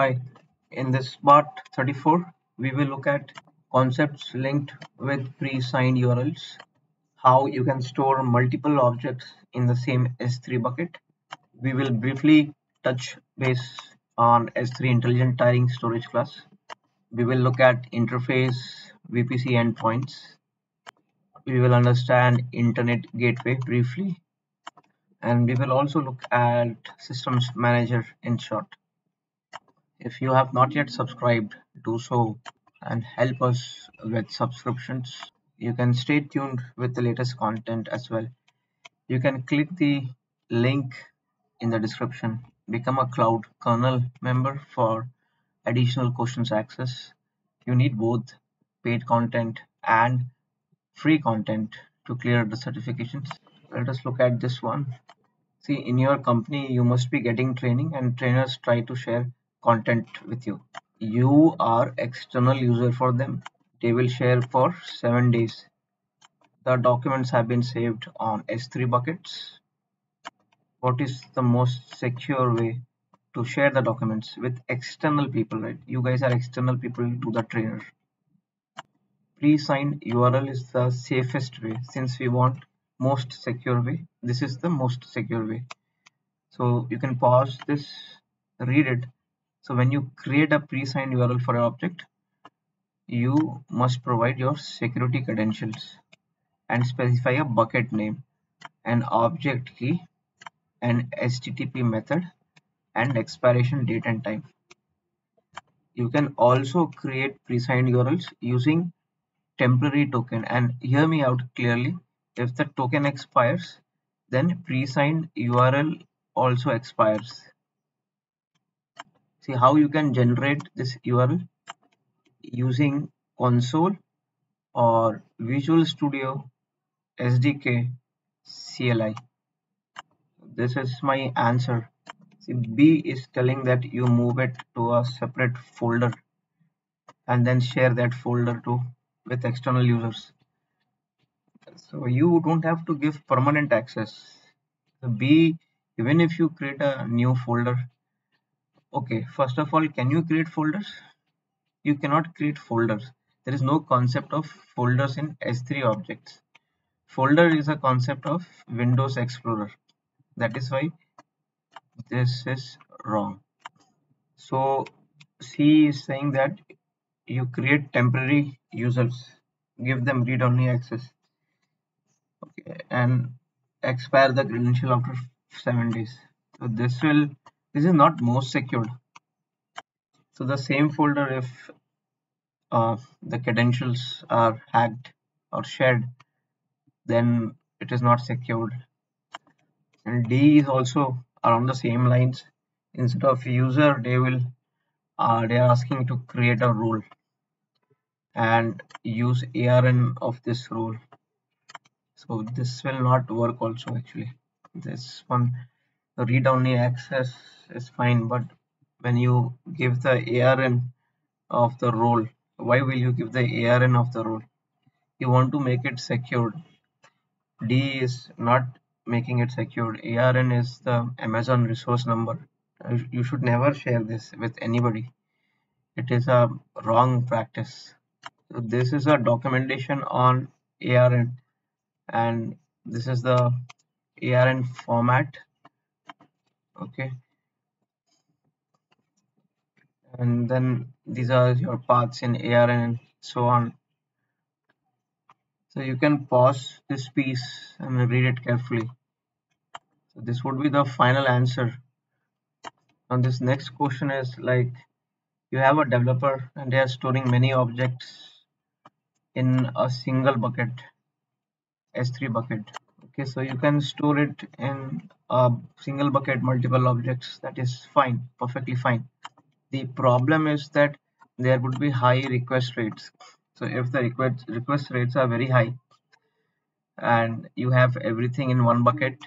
Hi, in this part 34, we will look at concepts linked with pre-signed URLs, how you can store multiple objects in the same S3 bucket. We will briefly touch base on S3 intelligent tiering storage class. We will look at interface VPC endpoints. We will understand internet gateway briefly. And we will also look at systems manager in short. If you have not yet subscribed, do so and help us with subscriptions. You can stay tuned with the latest content as well. You can click the link in the description. Become a Cloud Kernel member for additional questions access. You need both paid content and free content to clear the certifications. Let us look at this one. See, in your company, you must be getting training and trainers try to share content with you. You are external user for them. They will share for seven days. The documents have been saved on s3 buckets. What is the most secure way to share the documents with external people right? You guys are external people to the trainer. Pre-signed url is the safest way since we want most secure way. This is the most secure way. So you can pause this read it so when you create a pre-signed URL for an object, you must provide your security credentials and specify a bucket name, an object key, an HTTP method, and expiration date and time. You can also create pre-signed URLs using temporary token and hear me out clearly. If the token expires, then pre-signed URL also expires see how you can generate this URL using console or Visual Studio SDK CLI. This is my answer. See, B is telling that you move it to a separate folder and then share that folder to with external users. So you don't have to give permanent access. B, even if you create a new folder okay first of all can you create folders? You cannot create folders. There is no concept of folders in s3 objects. Folder is a concept of windows explorer. That is why this is wrong. So c is saying that you create temporary users. Give them read-only access. Okay and expire the credential after seven days. So this will this is not most secured. So the same folder if uh, the credentials are hacked or shared then it is not secured. And D is also around the same lines. Instead of user they will uh, they are asking to create a role and use ARN of this role so this will not work also actually. This one read-only access is fine but when you give the ARN of the role why will you give the ARN of the role? You want to make it secured. D is not making it secured. ARN is the Amazon resource number. Uh, you should never share this with anybody. It is a wrong practice. So this is a documentation on ARN and this is the ARN format okay. And then these are your paths in ARN and so on. So you can pause this piece and read it carefully. So this would be the final answer. And this next question is like you have a developer and they are storing many objects in a single bucket s3 bucket okay so you can store it in a single bucket multiple objects. That is fine perfectly fine. The problem is that there would be high request rates. So if the request request rates are very high and you have everything in one bucket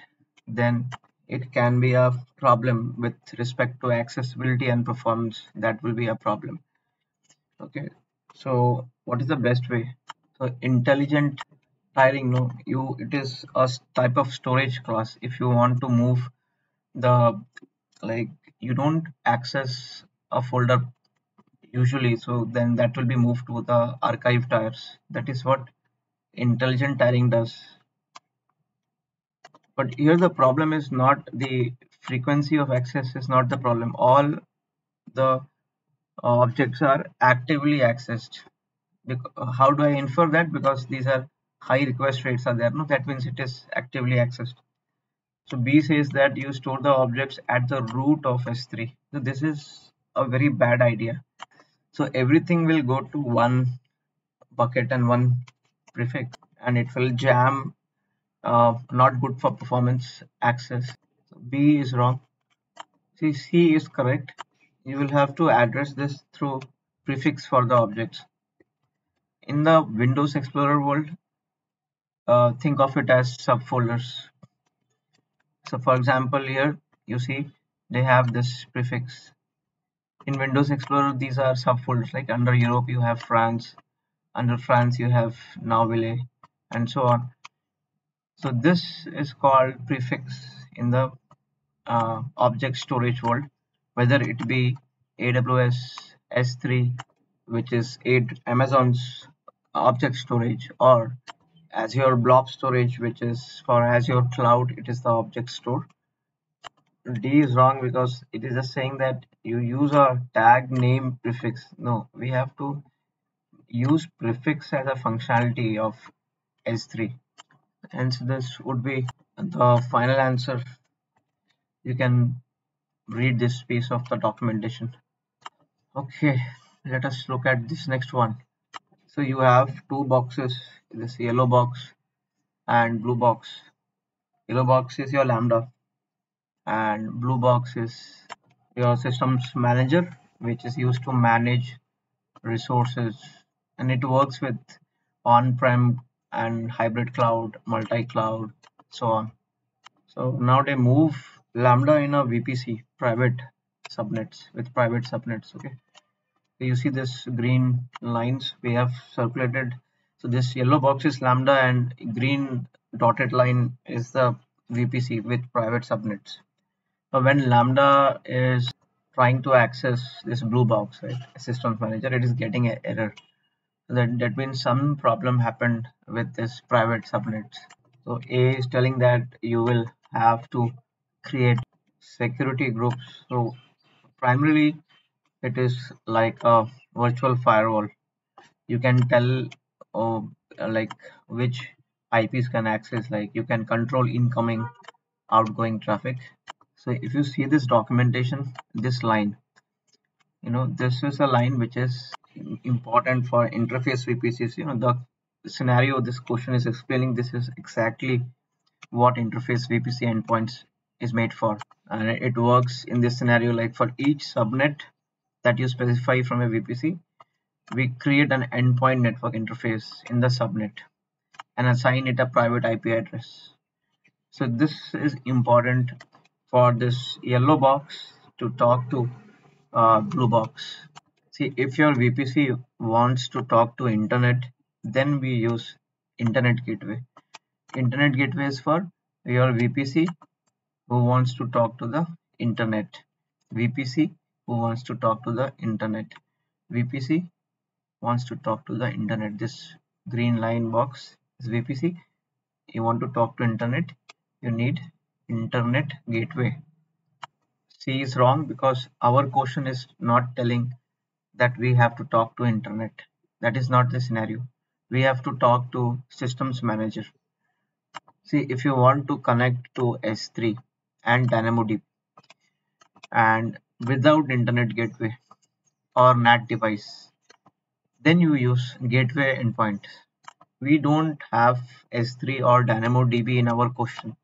then it can be a problem with respect to accessibility and performance. That will be a problem. Okay so what is the best way? So intelligent tiering no? You it is a type of storage class. If you want to move the like you don't access a folder usually so then that will be moved to the archive tiers. That is what intelligent tiering does. But here the problem is not the frequency of access is not the problem. All the uh, objects are actively accessed. How do i infer that? Because these are high request rates are there no that means it is actively accessed. So b says that you store the objects at the root of s3 so this is a very bad idea. So everything will go to one bucket and one prefix and it will jam uh, not good for performance access. So b is wrong. See c is correct. You will have to address this through prefix for the objects. In the windows explorer world uh, think of it as subfolders. So for example here you see they have this prefix. In windows explorer these are subfolders. Like under europe you have france. Under france you have Nauvile and so on. So this is called prefix in the uh, object storage world whether it be aws s3 which is amazon's object storage or azure blob storage which is for azure cloud it is the object store. D is wrong because it is just saying that you use a tag name prefix. No we have to use prefix as a functionality of s3 hence this would be the final answer. You can read this piece of the documentation. Okay let us look at this next one. So you have two boxes this yellow box and blue box yellow box is your lambda and blue box is your systems manager which is used to manage resources and it works with on-prem and hybrid cloud, multi-cloud, so on. So now they move Lambda in a VPC, private subnets with private subnets. Okay. So you see this green lines we have circulated. So this yellow box is Lambda and green dotted line is the VPC with private subnets. So when Lambda is trying to access this blue box, right, systems manager, it is getting an error. That that means some problem happened with this private subnets. So a is telling that you will have to create security groups. So primarily it is like a virtual firewall. You can tell uh, like which IPs can access like you can control incoming outgoing traffic so if you see this documentation this line you know this is a line which is important for interface VPCs. You know, the scenario this question is explaining this is exactly what interface VPC endpoints is made for. And it works in this scenario like for each subnet that you specify from a VPC, we create an endpoint network interface in the subnet and assign it a private IP address. So this is important for this yellow box to talk to uh, blue box See, if your VPC wants to talk to internet, then we use internet gateway. Internet gateway is for your VPC who wants to talk to the internet. VPC who wants to talk to the internet. VPC wants to talk to the internet. This green line box is VPC. You want to talk to internet, you need internet gateway. C is wrong because our question is not telling that we have to talk to internet that is not the scenario we have to talk to systems manager see if you want to connect to s3 and dynamodb and without internet gateway or NAT device then you use gateway endpoint. We don't have s3 or dynamodb in our question.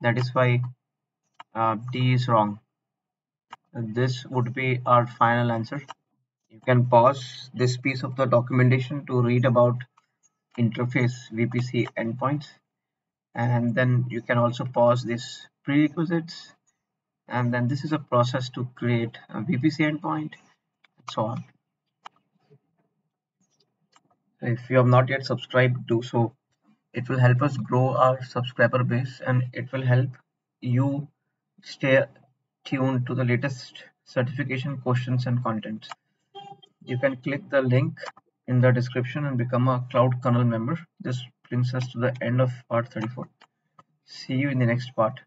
That is why uh, d is wrong. This would be our final answer. You can pause this piece of the documentation to read about interface VPC endpoints. And then you can also pause this prerequisites. And then this is a process to create a VPC endpoint and so on. If you have not yet subscribed do so it will help us grow our subscriber base and it will help you stay tuned to the latest certification questions and contents. You can click the link in the description and become a Cloud Kernel member. This brings us to the end of part 34. See you in the next part.